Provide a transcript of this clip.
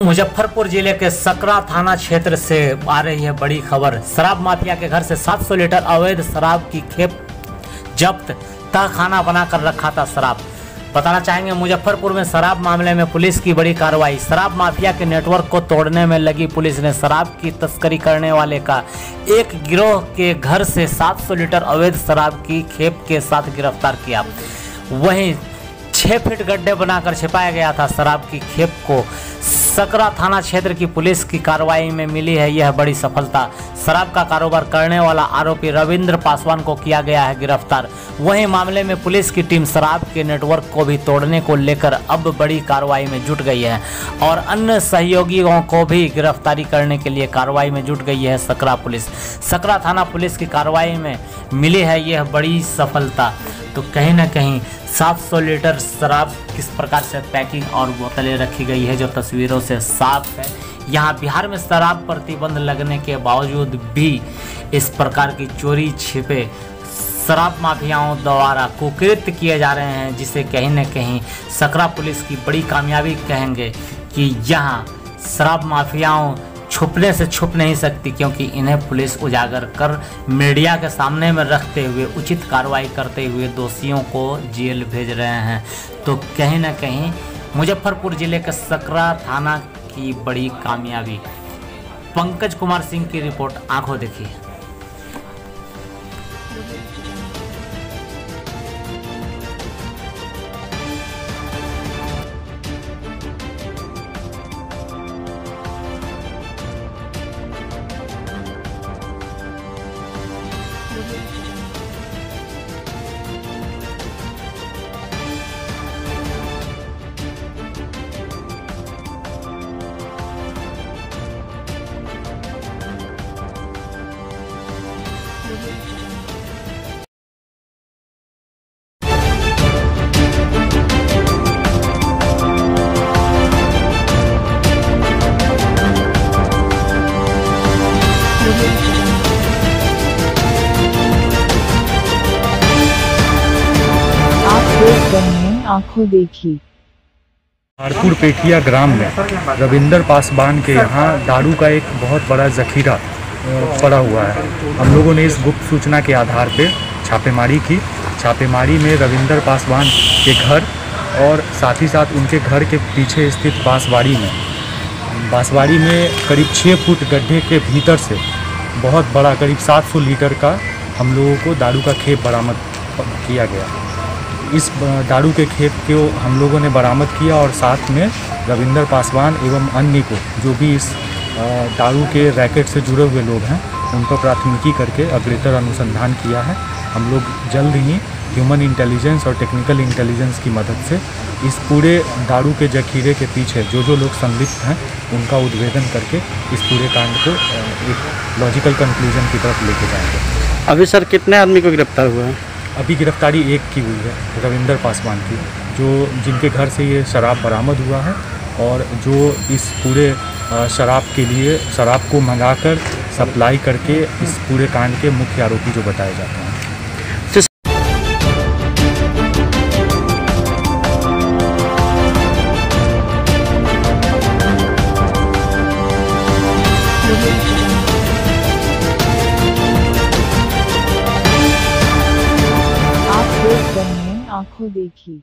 मुजफ्फरपुर ज़िले के सकरा थाना क्षेत्र से आ रही है बड़ी खबर। शराब माफिया के घर से 700 लीटर अवैध शराब की खेप जब्त तह खाना बनाकर रखा था शराब। बताना चाहेंगे, मुजफ्फरपुर में शराब मामले में पुलिस की बड़ी कार्रवाई। शराब माफिया के नेटवर्क को तोड़ने में लगी पुलिस ने शराब की तस्करी करने वाले का एक गिरोह के घर से 700 लीटर अवैध शराब की खेप के साथ गिरफ़्तार किया। वहीं छः फीट गड्ढे बनाकर छिपाया गया था। शराब की खेप को सकरा थाना क्षेत्र की पुलिस की कार्रवाई में मिली है। यह बड़ी सफलता। शराब का कारोबार करने वाला आरोपी रविंद्र पासवान को किया गया है गिरफ़्तार। वहीं मामले में पुलिस की टीम शराब के नेटवर्क को भी तोड़ने को लेकर अब बड़ी कार्रवाई में जुट गई है और अन्य सहयोगियों को भी गिरफ्तारी करने के लिए कार्रवाई में जुट गई है सकरा पुलिस। सकरा थाना पुलिस की कार्रवाई में मिली है। यह बड़ी सफलता। तो कहीं ना कहीं 700 लीटर शराब किस प्रकार से पैकिंग और बोतलें रखी गई है, जो तस्वीरों से साफ़ है। यहाँ बिहार में शराब प्रतिबंध लगने के बावजूद भी इस प्रकार की चोरी छिपे शराब माफियाओं द्वारा कुकृत किए जा रहे हैं, जिसे कहीं ना कहीं सकरा पुलिस की बड़ी कामयाबी कहेंगे कि यहाँ शराब माफियाओं छुपने से छुप नहीं सकती, क्योंकि इन्हें पुलिस उजागर कर, मीडिया के सामने में रखते हुए उचित कार्रवाई करते हुए दोषियों को जेल भेज रहे हैं। तो कहीं ना कहीं मुजफ्फरपुर ज़िले के सकरा थाना की बड़ी कामयाबी। पंकज कुमार सिंह की रिपोर्ट आँखों देखी Thank you. आँखों देखी। हारपुर पेठिया ग्राम में रविंदर पासवान के यहाँ दारू का एक बहुत बड़ा जखीरा पड़ा हुआ है। हम लोगों ने इस गुप्त सूचना के आधार पे छापेमारी की। छापेमारी में रविंदर पासवान के घर और साथ ही साथ उनके घर के पीछे स्थित बांसवाड़ी में बांसवाड़ी में करीब छः फुट गड्ढे के भीतर से बहुत बड़ा, करीब 700 लीटर का हम लोगों को दारू का खेप बरामद किया गया। इस दारू के खेप को हम लोगों ने बरामद किया और साथ में रविंदर पासवान एवं अन्य को, जो भी इस दारू के रैकेट से जुड़े हुए लोग हैं, उन पर प्राथमिकी करके अग्रेतर अनुसंधान किया है। हम लोग जल्द ही ह्यूमन इंटेलिजेंस और टेक्निकल इंटेलिजेंस की मदद से इस पूरे दारू के जखीरे के पीछे जो जो लोग संलिप्त हैं, उनका उद्भेदन करके इस पूरे कांड को एक लॉजिकल कंक्लूजन की तरफ़ लेके जाएँगे। अभी सर कितने आदमी को गिरफ़्तार हुआ है? अभी गिरफ्तारी एक की हुई है, रविंदर पासवान की, जो जिनके घर से ये शराब बरामद हुआ है और जो इस पूरे शराब के लिए, शराब को मंगाकर सप्लाई करके इस पूरे कांड के मुख्य आरोपी जो बताए जाते हैं। आँखों देखी।